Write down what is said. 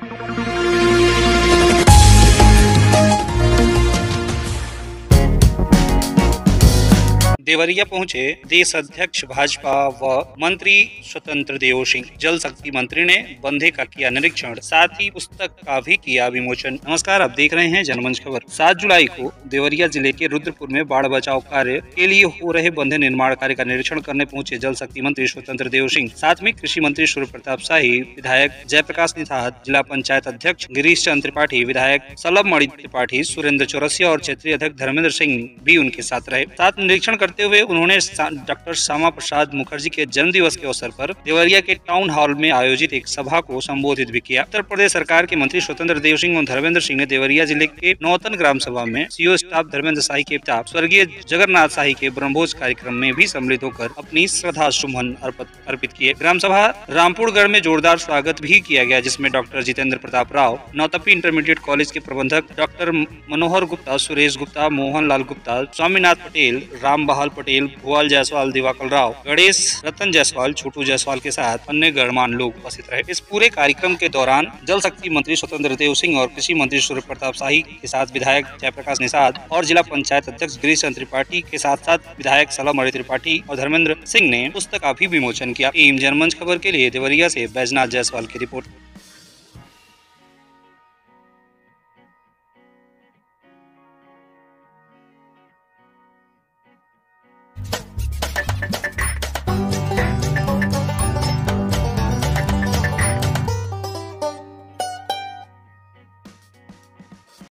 you. Deoria पहुँचे, देश अध्यक्ष, भाजपा व मंत्री स्वतंत्र देव सिंह। जल शक्ति मंत्री ने बंधे का किया निरीक्षण, साथ ही पुस्तक का भी किया विमोचन। नमस्कार, आप देख रहे हैं जनमंच खबर। सात जुलाई को देवरिया ज़िले के रुद्रपुर में बाढ़ बचाव कार्य के लिए हो रहे बंधे निर्माण कार्य का निरीक्षण करने पहुँचे जल शक्ति मंत्री स्वतंत्र देव सिंह। साथ में कृषि मंत्री सूर्य प्रताप शाही, विधायक जयप्रकाश निषाद जिला पंचायत अध्यक्ष गिरीश चंद्र त्रिपाठी, विधायक सलभ मणि त्रिपाठी, सुरेंद्र चौरसिया और क्षेत्रीय अध्यक्ष धर्मेंद्र सिंह भी उनके साथ रहे। साथ निरीक्षण करते करते हुए उन्होंने डॉक्टर श्यामा प्रसाद मुखर्जी के जन्म दिवस के अवसर पर देवरिया के टाउन हॉल में आयोजित एक सभा को संबोधित भी किया। उत्तर प्रदेश सरकार के मंत्री स्वतंत्र देव सिंह और धर्मेंद्र सिंह ने देवरिया ज़िले के नौतन ग्राम सभा में सीओ स्टाफ धर्मेंद्र शाही के पिता स्वर्गीय जगन्नाथ शाही के ब्रह्मभोज कार्यक्रम में भी सम्मिलित होकर अपनी श्रद्धा सुमन अर्पित किए। ग्राम सभा रामपुरगढ़ में जोरदार स्वागत भी किया गया, जिसमें doctor Jitendra Pratap Rao, Nautapi intermediate college के प्रबंधक डॉक्टर मनोहर गुप्ता, सुरेश गुप्ता मोहन लाल गुप्ता, स्वामीनाथ पटेल राम बहाल पटेल भुआल जायसवाल, दिवाकर राव, गणेश रतन जायसवाल, छोटू जायसवाल के साथ अन्य गणमान लोग उपस्थित रहे। इस पूरे कार्यक्रम के दौरान जल शक्ति मंत्री स्वतंत्र देव सिंह और कृषि मंत्री सूर्य प्रताप शाही के साथ विधायक जयप्रकाश निषाद और जिला पंचायत अध्यक्ष गिरीश त्रिपाठी के साथ साथ विधायक सलाम मणि त्रिपाठी और धर्मेंद्र सिंह ने पुस्तक का भी विमोचन किया। टीम जनमंच खबर के लिए देवरिया ऐसी बैजनाथ जायसवाल की रिपोर्ट।